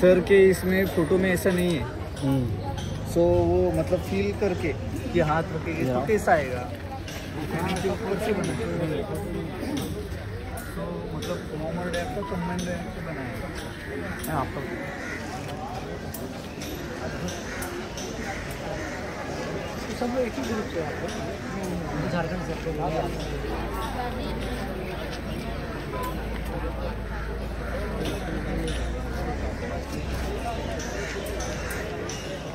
Sir के इसमें photo में ऐसा नहीं है। सो वो मतलब फील करके कि हाथ रखेंगे तो कैसा आएगा? तो मतलब नॉर्मल रैप का कम्बाइंड रैप से बनाएगा आपका सब लोग एक ही ग्रुप से आते झारखंड से どうもありがとうございました。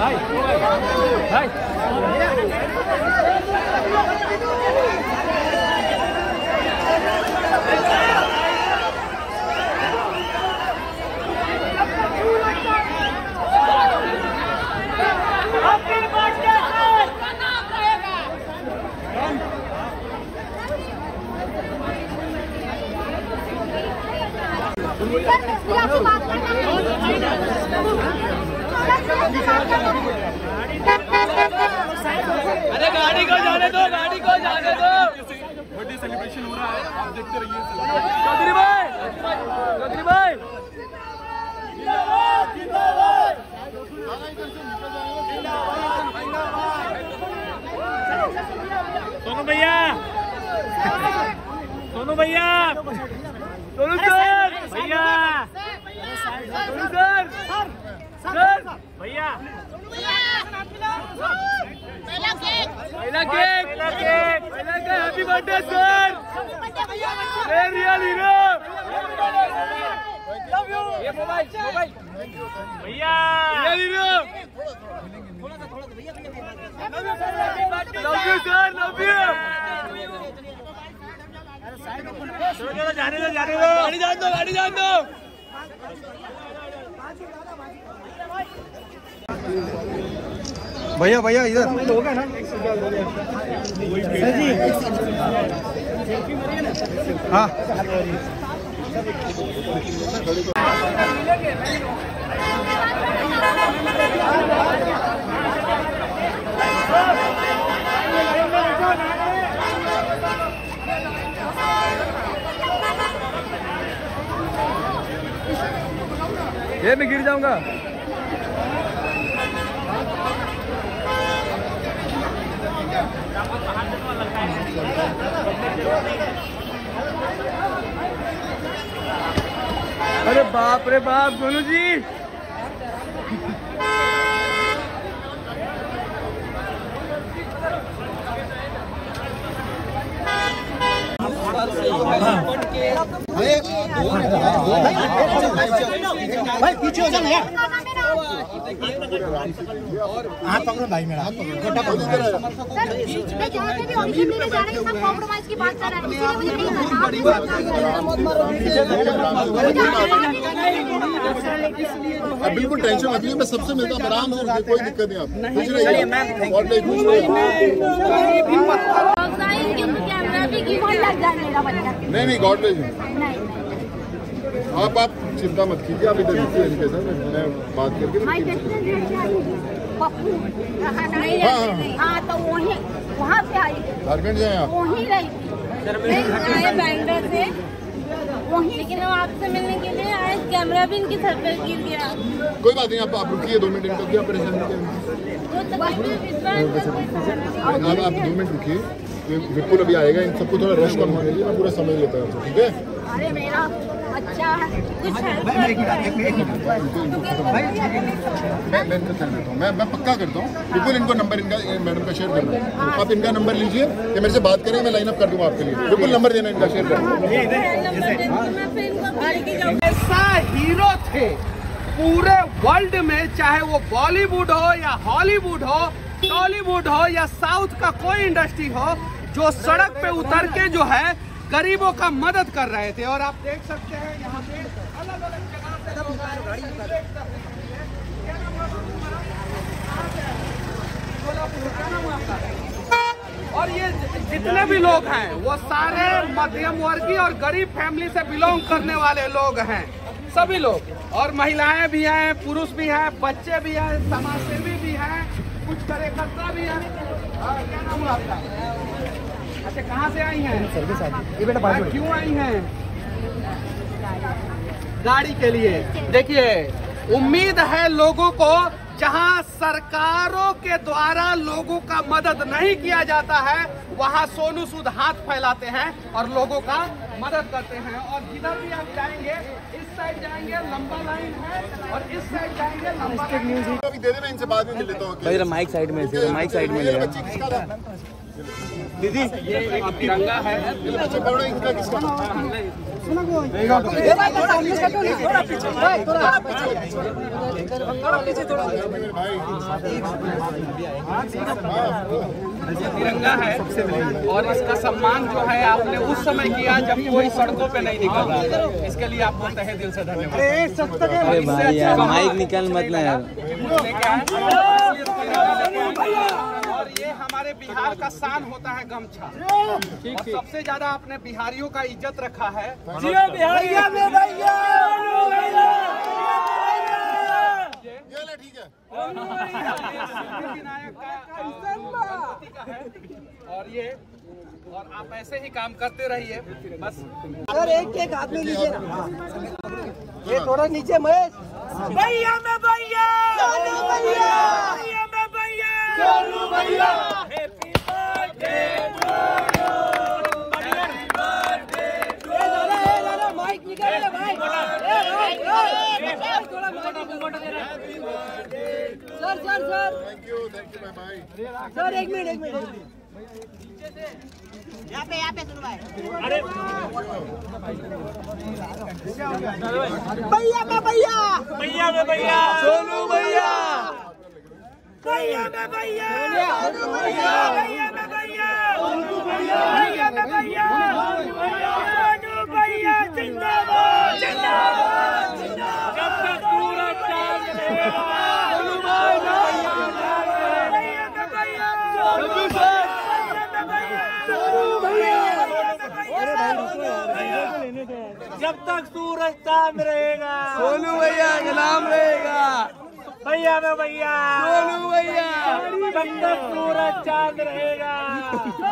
भाई। भाई। बात करना है। अरे गाड़ी को जाने दो गाड़ी को जाने दो बर्थडे सेलिब्रेशन हो रहा है आप देखते रहिए चौधरी भाई चौधरी भाई सोनू भैया सोनू भैया सोनू सर भैया सोनू सर सर भैया। पहला केक पहला केक पहला cake happy birthday sir real hero ये मोबाइल मोबाइल भैया। Real hero love you sir love you जाने दो जाने दो। गाड़ी जान दो गाड़ी जान दो। भैया भैया इधर। होगा ना हाँ। ये मैं गिर जाऊँगा। अरे बाप रे बाप गोनू जी। भाई पीछे हो जाना यार। की बात कर रहे हैं इसीलिए मुझे नहीं करना अब बिल्कुल टेंशन मत लीजिए मैं सबसे मिलता हूँ आराम से कोई दिक्कत नहीं आप खुश रहिए और नहीं खुश रहिए कैमरा भी की लग जाए मेरा बच्चा नहीं नहीं गॉड ब्लेस नहीं आप आप चिंता मत कीजिए आप इधर इनके साथ मैं बात करके है? पप्पू हाँ, हाँ। हाँ तो वहीं वहाँ से आई। झारखंड से आप? वहीं रही। थी आए से वहीं लेकिन हम आपसे मिलने के लिए आए कैमरा भी इनके सर पर गिर गया। कोई बात नहीं आप आप रुकिए दो मिनट इनका क्या परेशानी है? कोई आप आप दो मिनट रुकिए विपुल अभी आएगा इन सबको थोड़ा रश कम होने दीजिए मैं पूरा समय लेता हूँ ठीक है? अरे मेरा मैं इनका ख्याल रखता हूँ मैं पक्का करता हूँ विपुल इनको नंबर इनका मैडम का शेयर कर दूँ आप इनका नंबर लीजिए ये मेरे से बात करें मैं लाइन अप कर दूँगा आपके लिए विपुल नंबर देना इनका शेयर कर नंबर दे दूँ मैं फिर इनको अपने लेके जाऊँ ऐसा हीरो थे पूरे वर्ल्ड में, चाहे वो बॉलीवुड हो या हॉलीवुड हो टॉलीवुड हो या साउथ का कोई इंडस्ट्री हो, जो सड़क पे उतर के जो है गरीबों का मदद कर रहे थे और आप देख सकते हैं यहाँ पे अलग अलग जगह से लोग? और ये जितने भी लोग हैं, वो सारे मध्यम वर्गीय और गरीब फैमिली से बिलोंग करने वाले लोग हैं। सभी लोग। और महिलाएँ भी हैं, पुरुष भी हैं, बच्चे भी हैं समाज सेवी भी हैं, कुछ कार्यकर्ता भी हैं। क्या नाम आपका? अच्छा कहाँ से आई हैं? ये बेटा हाँ, क्यों आई हैं? गाड़ी के लिए। देखिए उम्मीद है लोगों को जहाँ सरकारों के द्वारा लोगों का मदद नहीं किया जाता है वहाँ सोनू सूद हाथ फैलाते हैं और लोगों का मदद करते हैं। और जिधर भी आप जाएँगे इस साइड जाएँगे लंबा लाइन है और इस साइड जाएँगे लंबा लाइन है। अभी दे देना इनसे बाद में लेता हूँ। भाई माइक साइड में से माइक साइड में दीदी ये एक तिरंगा है। इनका किसका तिरंगा है और इसका सम्मान जो है आपने उस समय किया जब कोई सड़कों पे नहीं निकल रहा इसके लिए आपको तहे दिल से धन्यवाद। यार माइक निकाल मत ना यार। और ये हमारे बिहार का शान होता है गमछा। और सबसे ज़्यादा आपने बिहारियों का इज़्ज़त रखा है। ठीक है। है और ये और आप ऐसे ही काम करते रहिए बस। सर एक एक हाथ में लीजिए ना। ये थोड़ा नीचे महेश भैया में भैया। सोनू भैया भैया। भैया भैया हैप्पी बर्थडे माइक निकाल ले भाई थोड़ा sir sir sir thank you thank you my भाई सर एक मिनट एक मिनट भैया भैया भैया में भैया सोनू भैया। भैया में भैया। सोनू भैया। भैया में भैया। सोनू भैया भैया में भैया। सोनू भैया। जिंदाबाद जिंदाबाद जिंदाबाद। जब तक पूरा चाँद भैया में भैया। सोनू भैया सोनू भैया अरे भाई जब तक सूरज चाँद रहेगा। सोनू भैया नाम रहेगा। भैया में भैया। भैया। सूरज चाँद रहेगा।